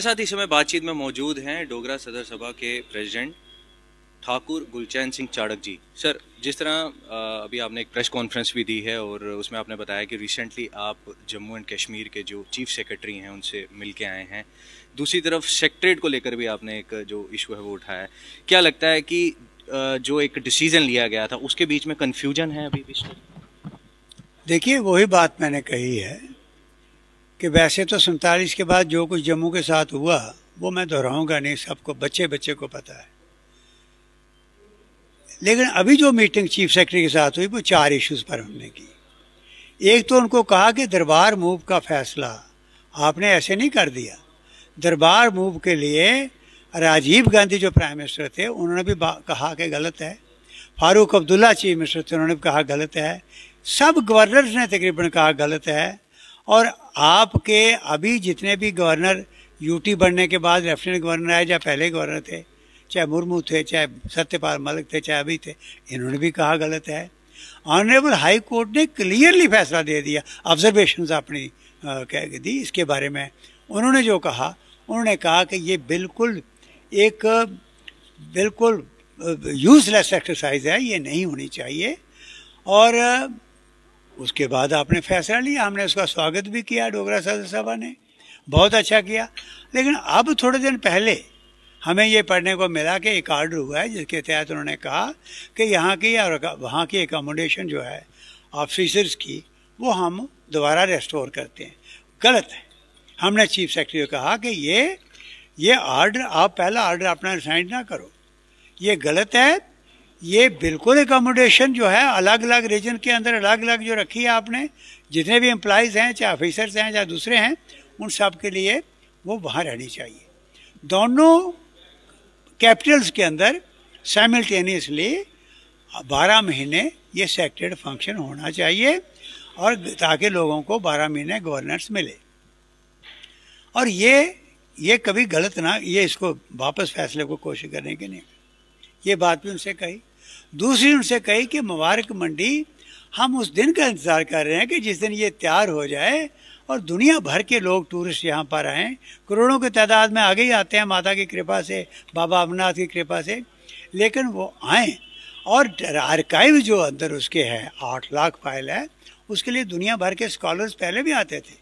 साथ इस समय बातचीत में मौजूद हैं डोगरा सदर सभा के प्रेसिडेंट ठाकुर गुलचैन सिंह चाड़क जी। सर, जिस तरह अभी आपने एक प्रेस कॉन्फ्रेंस भी दी है और उसमें आपने बताया कि रिसेंटली आप जम्मू एंड कश्मीर के जो चीफ सेक्रेटरी हैं, उनसे मिल के आए हैं। दूसरी तरफ़ सेक्रेटरेट को लेकर भी आपने एक जो इशू है वो उठाया है। क्या लगता है कि जो एक डिसीज़न लिया गया था, उसके बीच में कन्फ्यूज़न है अभी भी? देखिए, वही बात मैंने कही है कि वैसे तो सैतालीस के बाद जो कुछ जम्मू के साथ हुआ, वो मैं दोहराऊँगा नहीं, सबको बच्चे बच्चे को पता है। लेकिन अभी जो मीटिंग चीफ सेक्रेटरी के साथ हुई, वो चार इश्यूज़ पर हमने की। एक तो उनको कहा कि दरबार मूव का फैसला आपने ऐसे नहीं कर दिया। दरबार मूव के लिए राजीव गांधी जो प्राइम मिनिस्टर थे, उन्होंने भी कहा कि गलत है। फारूक अब्दुल्ला चीफ मिनिस्टर थे, उन्होंने भी कहा गलत है। सब गवर्नर्स ने तकरीबन कहा गलत है। और आपके अभी जितने भी गवर्नर यूटी बनने के बाद लेफ्टिनेंट गवर्नर आए या पहले गवर्नर थे, चाहे मुर्मू थे, चाहे सत्यपाल मलिक थे, चाहे अभी थे, इन्होंने भी कहा गलत है। ऑनरेबल हाई कोर्ट ने क्लियरली फैसला दे दिया ऑब्जर्वेशन अपनी कह दी इसके बारे में। उन्होंने जो कहा, उन्होंने कहा कि ये बिल्कुल एक, बिल्कुल यूजलेस एक्सरसाइज है, ये नहीं होनी चाहिए। और उसके बाद आपने फैसला लिया, हमने उसका स्वागत भी किया डोगरा सदस्य सभा ने। बहुत अच्छा किया। लेकिन अब थोड़े दिन पहले हमें ये पढ़ने को मिला कि एक आर्डर हुआ है जिसके तहत उन्होंने कहा कि यहाँ की और वहाँ की एकोमोडेशन जो है ऑफिसर्स की, वो हम दोबारा रेस्टोर करते हैं। गलत है। हमने चीफ सेक्रेटरी को कहा कि ये ये आर्डर आप पहला आर्डर अपना साइन ना करो। ये गलत है ये बिल्कुल एकोमोडेशन जो है अलग अलग रीजन के अंदर अलग अलग जो रखी है आपने, जितने भी एम्प्लॉयज़ हैं, चाहे ऑफिसर्स हैं, चाहे दूसरे हैं, उन सब के लिए वो वहाँ रहनी चाहिए। दोनों कैपिटल्स के अंदर साइमल्टेनियसली बारह महीने ये सेक्टेड फ़ंक्शन होना चाहिए और ताकि लोगों को बारह महीने गवर्नेंस मिले। और ये ये कभी गलत ना, ये इसको वापस फैसले को कोशिश करने के नहीं ये बात भी उनसे कही। दूसरी उनसे कही कि मुबारक मंडी, हम उस दिन का इंतज़ार कर रहे हैं कि जिस दिन ये तैयार हो जाए और दुनिया भर के लोग टूरिस्ट यहाँ पर आए। करोड़ों की तादाद में आगे ही आते हैं, माता की कृपा से, बाबा अमरनाथ की कृपा से। लेकिन वो आए और आर्काइव जो अंदर उसके है, आठ लाख फ़ाइल है, उसके लिए दुनिया भर के स्कॉलर्स पहले भी आते थे।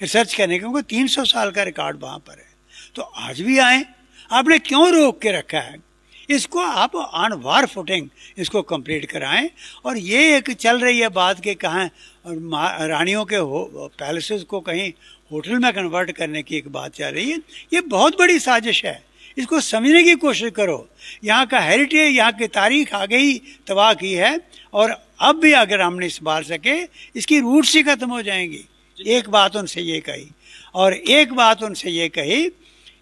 रिसर्च करने क्योंकि तीन सौ साल का रिकॉर्ड वहाँ पर है। तो आज भी आए। आपने क्यों रोक के रखा है? इसको आप ऑन वार फुटिंग, इसको कंप्लीट कराएँ। और ये एक चल रही है बात के कहाँ रानियों के हो, पैलेसेस को कहीं होटल में कन्वर्ट करने की एक बात चल रही है। ये बहुत बड़ी साजिश है। इसको समझने की कोशिश करो। यहाँ का हेरिटेज यहाँ की तारीख आगे ही तबाह की है, और अब भी अगर हम नहीं संभाल सके इसकी रूट्स ही खत्म हो जाएँगी। एक बात उनसे ये कही। और एक बात उनसे ये कही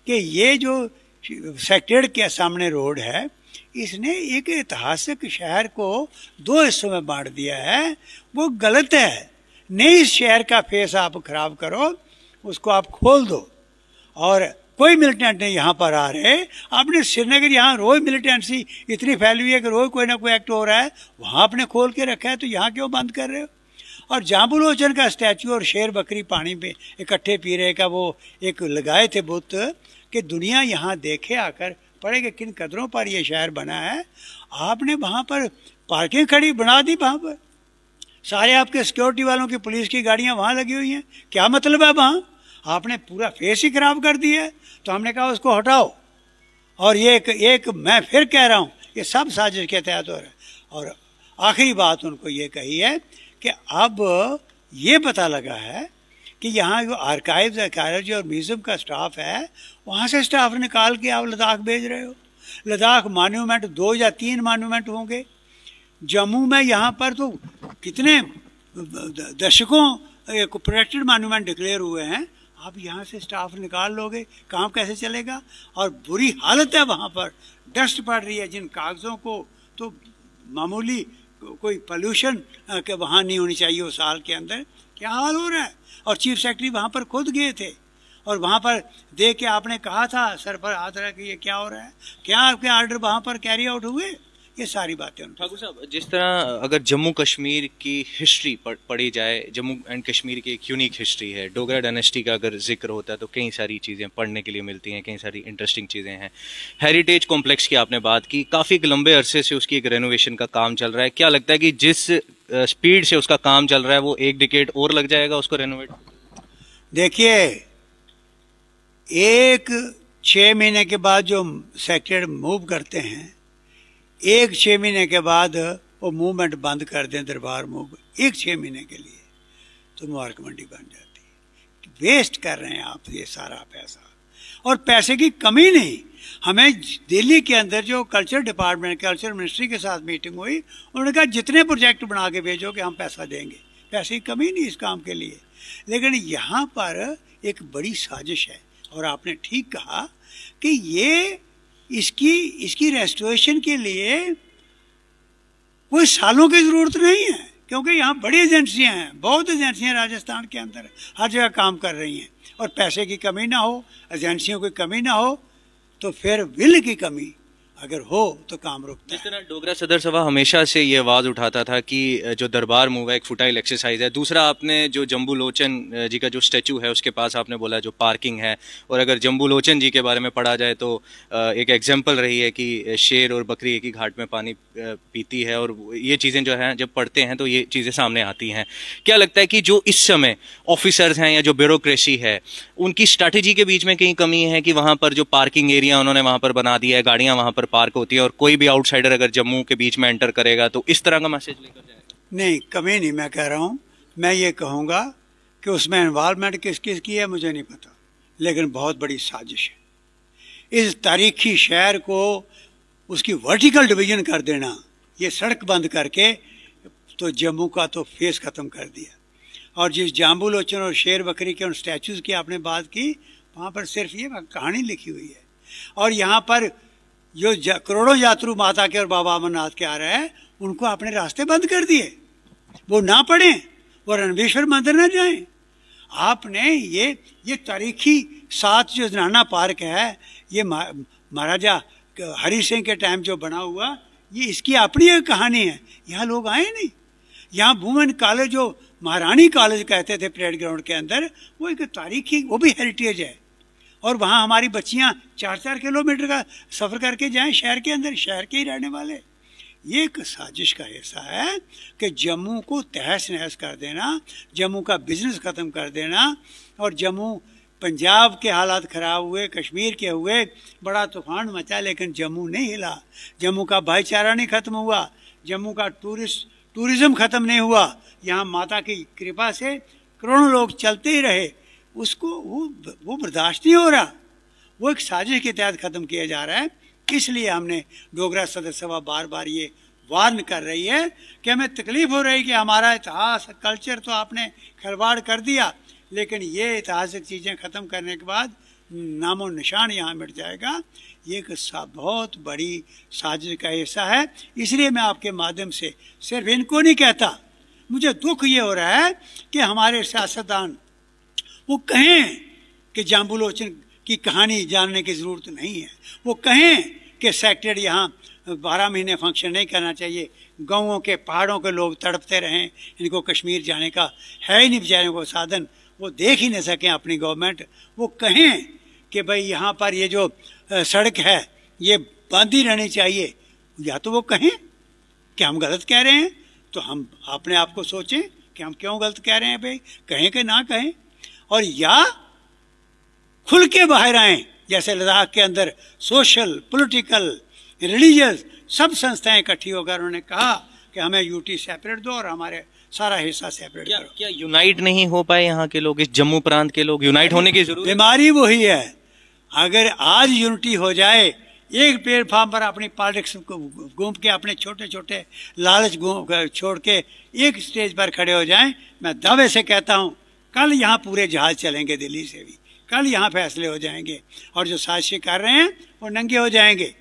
कि ये जो सेक्रेड के सामने रोड है, इसने एक ऐतिहासिक शहर को दो हिस्सों में बांट दिया है। वो गलत है। नहीं, इस शहर का फेस आप खराब करो, उसको आप खोल दो। और कोई मिलिटेंट नहीं यहाँ पर आ रहे। आपने श्रीनगर यहाँ रोज मिलिटेंसी इतनी फैली हुई है कि रोज कोई ना कोई एक्ट हो रहा है। वहाँ आपने खोल के रखा है तो यहाँ क्यों बंद कर रहे हो? और जाम्बुलोचन का स्टैचू और शेर बकरी पानी पे इकट्ठे पी रहे का वो एक लगाए थे बुत? कि दुनिया यहाँ देखे आकर पड़ेगा किन कदरों पर यह शहर बना है। आपने वहाँ पर पार्किंग खड़ी बना दी वहाँ पर। सारे आपके सिक्योरिटी वालों की पुलिस की गाड़ियाँ वहाँ लगी हुई हैं। क्या मतलब है वहाँ? आपने पूरा फेस ही खराब कर दिया है। तो हमने कहा उसको हटाओ। और ये एक, एक मैं फिर कह रहा हूँ ये सब साजिश के तहत हो रहा है। और आखिरी बात उनको ये कही है कि अब ये पता लगा है कि यहाँ जो आर्काइव्स आर्काइवलॉजी और म्यूज़ियम का स्टाफ है, वहाँ से स्टाफ निकाल के आप लद्दाख भेज रहे हो। लद्दाख मान्यूमेंट दो या तीन मान्यूमेंट होंगे। जम्मू में यहाँ पर तो कितने, दशकों एक प्रोटेक्टेड मान्यूमेंट डिक्लेयर हुए हैं। आप यहाँ से स्टाफ निकाल लोगे, काम कैसे चलेगा? और बुरी हालत है वहाँ पर। डस्ट पड़ रही है जिन कागज़ों को। तो मामूली कोई पोल्यूशन के वहाँ नहीं होनी चाहिए उस साल के अंदर। क्या हाल हो रहा है? और चीफ सेक्रेटरी वहाँ पर खुद गए थे। और वहाँ पर देख के आपने कहा था, सर पर हाथ रख ये क्या हो रहा है? क्या आपके आर्डर वहाँ पर कैरी आउट हुए? ये सारी बातें ठाकुर साहब, जिस तरह अगर जम्मू कश्मीर की हिस्ट्री पढ़ी जाए, जम्मू एंड कश्मीर की एक यूनिक हिस्ट्री है। डोगरा डायनेस्टी का अगर ज़िक्र होता है तो कई सारी चीज़ें पढ़ने के लिए मिलती हैं, कई सारी इंटरेस्टिंग चीज़ें हैं। हेरिटेज कॉम्प्लेक्स की आपने बात की, काफ़ी लंबे अरसे से उसकी एक रेनोवेशन का काम चल रहा है। क्या लगता है कि जिस स्पीड से उसका काम चल रहा है, वो एक डिकेट और लग जाएगा उसको रेनोवेट देखिए, एक छः महीने के बाद जो सेक्रेटरी मूव करते हैं, एक छः महीने के बाद वो मूवमेंट बंद कर दें, दरबार मूव एक छः महीने के लिए तो मुबारक मंडी बन जाती है। वेस्ट कर रहे हैं आप ये सारा पैसा। और पैसे की कमी नहीं हमें दिल्ली के अंदर जो कल्चर डिपार्टमेंट कल्चर मिनिस्ट्री के साथ मीटिंग हुई, उन्होंने कहा, जितने प्रोजेक्ट बना के भेजोगे, हम पैसा देंगे. पैसे की कमी नहीं इस काम के लिए। लेकिन यहाँ पर एक बड़ी साजिश है, और आपने ठीक कहा कि ये इसकी इसकी रेस्टोरेशन के लिए कोई सालों की ज़रूरत नहीं है, क्योंकि यहाँ बड़ी एजेंसियाँ हैं, बहुत एजेंसियाँ राजस्थान के अंदर, हर जगह काम कर रही हैं। और पैसे की कमी ना हो एजेंसियों की कमी ना हो तो फिर विल की कमी अगर हो तो काम रुकता तरह डोगरा सदर सभा हमेशा से ये आवाज़ उठाता था कि जो दरबार मूव है एक फुटाइल एक्सरसाइज है। दूसरा आपने जो जम्बू लोचन जी का जो स्टेचू है उसके पास आपने बोला जो पार्किंग है। और अगर जम्बू लोचन जी के बारे में पढ़ा जाए तो एक एग्ज़ाम्पल रही है कि शेर और बकरी एक ही घाट में पानी पीती है और ये चीज़ें जो है जब पढ़ते हैं तो ये चीज़ें सामने आती हैं। क्या लगता है कि जो इस समय ऑफिसर्स हैं या जो ब्यूरोक्रेसी है उनकी स्ट्रैटेजी के बीच में कहीं कमी है कि वहाँ पर जो पार्किंग एरिया उन्होंने वहाँ पर बना दिया है गाड़ियाँ वहाँ पर पार्क होती है और कोई भी आउटसाइडर अगर जम्मू के बीच में एंटर करेगा तो इस तरह का मैसेज लेकर जाएगा? नहीं, कमी नहीं, मैं कह रहा हूँ, मैं ये कहूँगा कि उसमें इन्वॉल्वमेंट किस किस की है, मुझे नहीं पता, लेकिन बहुत बड़ी साजिश है। इस तारीखी शहर को उसकी वर्टिकल डिवीज़न कर देना, ये सड़क बंद करके तो जम्मू का तो फेस ख़त्म कर दिया। और जिस जाम्बू लोचन और शेर बकरी के उन स्टैचूज़ की आपने बात की, वहाँ पर सिर्फ़ ये कहानी लिखी हुई है। और यहाँ पर जो करोड़ों यात्रु माता के और बाबा अमरनाथ के आ रहे हैं, उनको आपने रास्ते बंद कर दिए। वो ना पढ़े, वो रणवेश्वर मंदिर ना जाए। आपने ये ये तारीखी सात जो नाना पार्क है, ये महाराजा हरि सिंह के टाइम जो बना हुआ, ये इसकी अपनी एक कहानी है। यहाँ लोग आए नहीं। यहाँ वुमेन कॉलेज जो महारानी कॉलेज कहते थे परेड ग्राउंड के अंदर, वो एक तारीखी, वो भी हेरिटेज है। और वहाँ हमारी बच्चियाँ चार चार किलोमीटर का सफ़र करके जाएँ शहर के अंदर, शहर के ही रहने वाले। ये एक साजिश का हिस्सा है कि जम्मू को तहस नहस कर देना, जम्मू का बिज़नेस ख़त्म कर देना और जम्मू पंजाब के हालात ख़राब हुए, कश्मीर के हुए, बड़ा तूफ़ान मचा, लेकिन जम्मू नहीं हिला। जम्मू का भाईचारा नहीं ख़त्म हुआ, जम्मू का टूरिस्ट, टूरिज़्म ख़त्म नहीं हुआ। यहाँ माता की कृपा से करोड़ों लोग चलते ही रहे। उसको वो वो बर्दाश्त नहीं हो रहा। वो एक साजिश के तहत ख़त्म किया जा रहा है। इसलिए हमने डोगरा सदस्य सभा बार बार ये वार्न कर रही है कि हमें तकलीफ़ हो रही कि हमारा इतिहास, कल्चर तो आपने खिलवाड़ कर दिया, लेकिन ये ऐतिहासिक चीज़ें ख़त्म करने के बाद नामो निशान यहाँ मिट जाएगा। ये एक बहुत बड़ी साजिश का हिस्सा है। इसलिए मैं आपके माध्यम से सिर्फ़ इनको नहीं कहता। मुझे दुख ये हो रहा है कि हमारे सियासतदान वो कहें कि जाम्बुलोचन की कहानी जानने की ज़रूरत नहीं है। वो कहें कि सेक्रेटरी यहाँ बारह महीने फ़ंक्शन नहीं करना चाहिए। गाँवों के, पहाड़ों के लोग तड़पते रहें। इनको कश्मीर जाने का है ही नहीं, बेचारे को साधन। वो देख ही नहीं सकें अपनी गवर्नमेंट वो कहें कि भाई यहाँ पर ये जो सड़क है, ये बंद ही रहनी चाहिए। या तो वो कहें कि हम गलत कह रहे हैं तो हम अपने आप को सोचें कि हम क्यों गलत कह रहे हैं भाई। कहें कि ना कहें। और या खुल के बाहर आए जैसे लद्दाख के अंदर सोशल पॉलिटिकल रिलीजियस सब संस्थाएँ इकट्ठी होकर उन्होंने कहा कि हमें यूटी सेपरेट दो और हमारे सारा हिस्सा सेपरेट क्या, क्या यूनाइट नहीं हो पाए यहाँ के लोग इस जम्मू प्रांत के लोग? यूनाइट होने की ज़रूरत बीमारी वही है। अगर आज यूनिटी हो जाए एक प्लेटफॉर्म पर अपनी पॉलिटिक्स को घूम के अपने छोटे छोटे लालच छोड़ के एक स्टेज पर खड़े हो जाएँ मैं दावे से कहता हूँ कल यहाँ पूरे जहाज़ चलेंगे दिल्ली से भी। कल यहाँ फैसले हो जाएँगे और जो साजिशें कर रहे हैं, वो नंगे हो जाएँगे।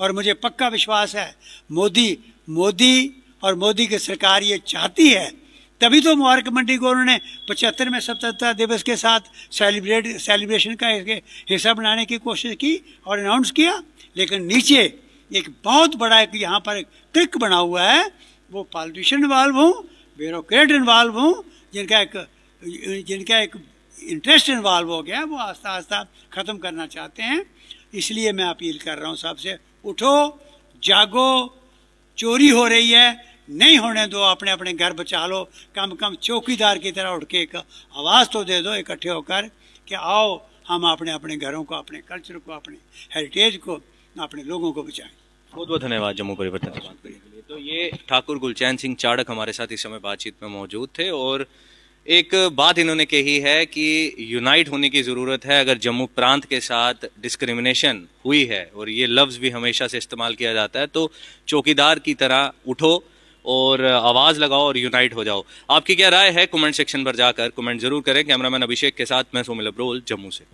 और मुझे पक्का विश्वास है, मोदी मोदी और मोदी की सरकार ये चाहती है, तभी तो मुबारक मंडी को उन्होंने पचहत्तर में स्वतंत्रता दिवस के साथ सेलिब्रेट, सेलिब्रेशन का हिस्सा बनाने की कोशिश की और अनाउंस किया। लेकिन नीचे एक बहुत बड़ा एक यहाँ पर ट्रिक बना हुआ है, वो पॉलिटिशियन इन्वॉल्व हूँ ब्यूरोक्रेट इन्वॉल्व हूँ, जिनका एक जिनका एक इंटरेस्ट इन्वॉल्व हो गया वो आस्ता आस्ता ख़त्म करना चाहते हैं। इसलिए मैं अपील कर रहा हूँ सबसे उठो, जागो, चोरी हो रही है, नहीं होने दो अपने अपने घर बचा लो कम कम चौकीदार की तरह उठ के एक आवाज़ तो दे दो इकट्ठे होकर कि आओ, हम अपने अपने घरों को, अपने कल्चर को, अपने हेरिटेज को, अपने लोगों को बचाएँ। बहुत बहुत धन्यवाद जम्मू परिवर्तन तो ये ठाकुर गुलचैन सिंह चाड़क हमारे साथ इस समय बातचीत में मौजूद थे और एक बात इन्होंने कही है कि यूनाइट होने की ज़रूरत है अगर जम्मू प्रांत के साथ डिस्क्रिमिनेशन हुई है और ये लफ्ज़ भी हमेशा से इस्तेमाल किया जाता है तो चौकीदार की तरह उठो और आवाज़ लगाओ और यूनाइट हो जाओ। आपकी क्या राय है? कमेंट सेक्शन पर जाकर कमेंट ज़रूर करें। कैमरामैन अभिषेक के साथ, मैं सोमिल अब्रोल, जम्मू से।